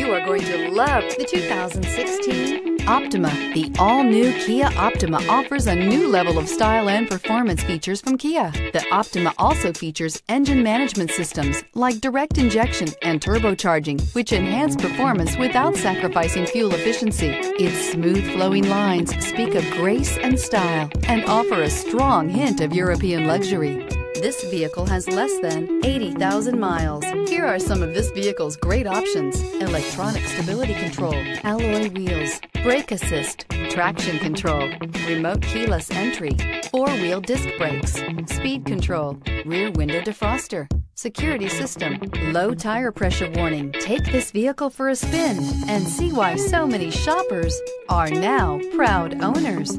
You are going to love the 2016 Optima. The all-new Kia Optima offers a new level of style and performance features from Kia. The Optima also features engine management systems like direct injection and turbocharging, which enhance performance without sacrificing fuel efficiency. Its smooth flowing lines speak of grace and style and offer a strong hint of European luxury. This vehicle has less than 80,000 miles. Here are some of this vehicle's great options. Electronic stability control, alloy wheels, brake assist, traction control, remote keyless entry, four-wheel disc brakes, speed control, rear window defroster, security system, low tire pressure warning. Take this vehicle for a spin and see why so many shoppers are now proud owners.